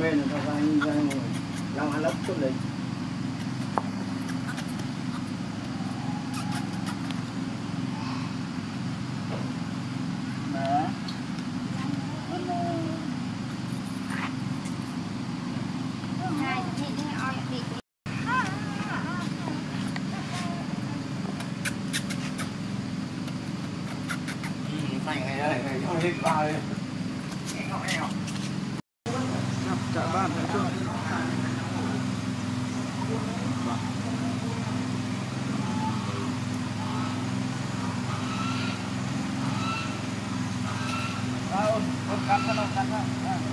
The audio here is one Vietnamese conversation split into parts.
mê là tao ra ra ngồi làm ăn lấp chút đấy Hãy subscribe cho kênh Ghiền Mì Gõ Để không bỏ lỡ những video hấp dẫn chạy ban chạy chưa? Hãy subscribe cho kênh Ghiền Mì Gõ Để không bỏ lỡ những video hấp dẫn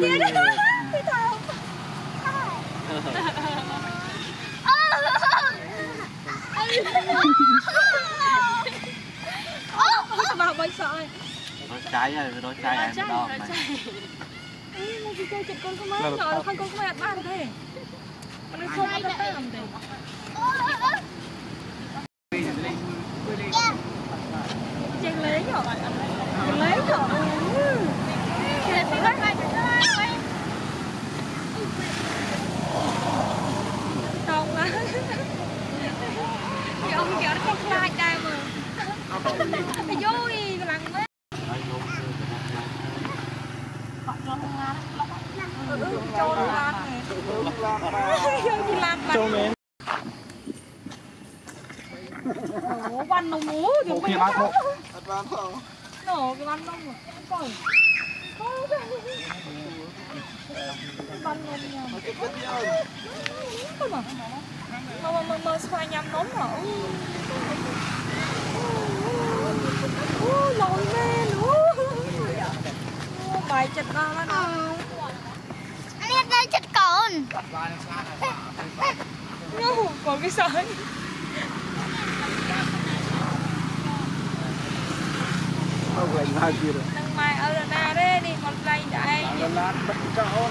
Did it? He thought. trái rồi đôi trái em đó này. Nó chỉ chơi chụp con không trái rồi không con không trái. ăn thế. Nó không ai trái. thế. ចូលមែន អូវ៉ាន់នំអូយើង គ្នាបានផងអត់បានផង ណូគេវ៉ាន់នំកូនវ៉ាន់នំញ៉ាំ គេគិតយក ទៅមកមកមកមកស្វាយញ៉ាំនំហ៎អូឡងមែនអូបាយចិត្តដល់ហើយ នេះទៅ doon. No, wag saan. Ang may nagiro. Nang may ala na rin, di online dahil. Ala lahat ba ikaw?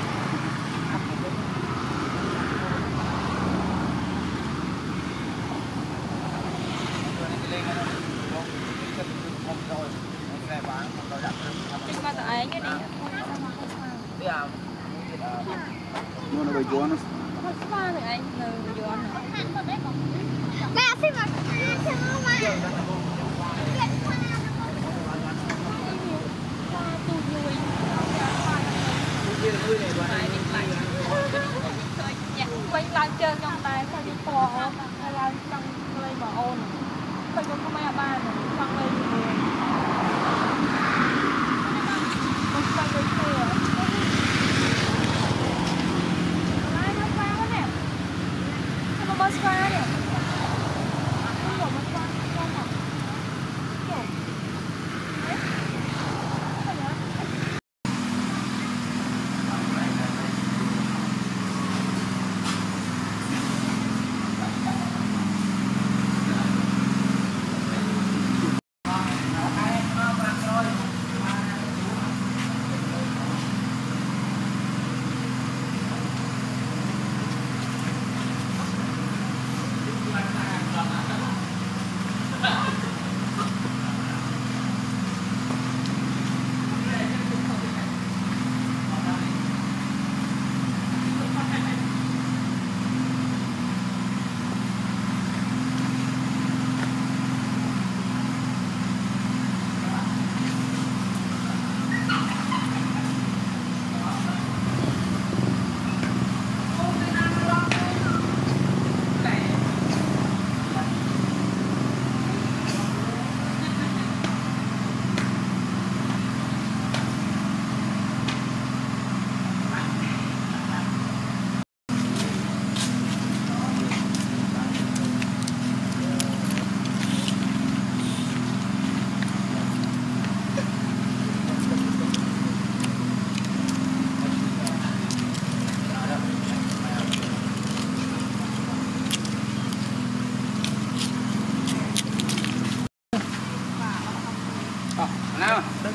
Yeah. នោះនៅយន់គាត់ស្មើនឹងឯងនៅយន់ម៉ែអត់ស៊ីមកខាងឈឺម៉ែ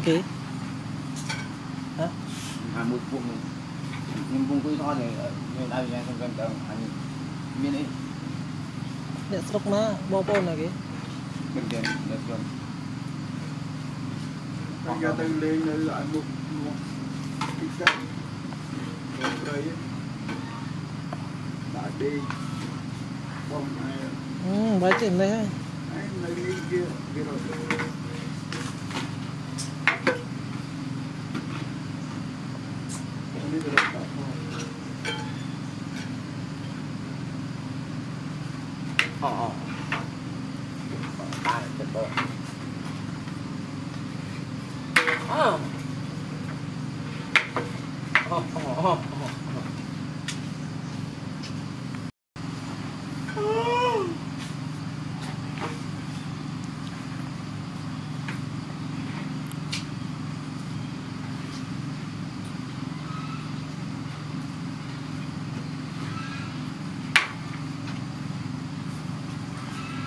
ke? Ha? Ambil pun. Nimbung ku itu ada. Ni dah yang kan kan kan. Ni ni. Ni serok mah, bawa pun lagi. Kemudian dah tuan. Kerja tahu lain dari ambil. Kita. Kerja. Tak ada. Bom. Hmm, baca ni. Ai, nak dia dia. Oh, oh, oh, oh.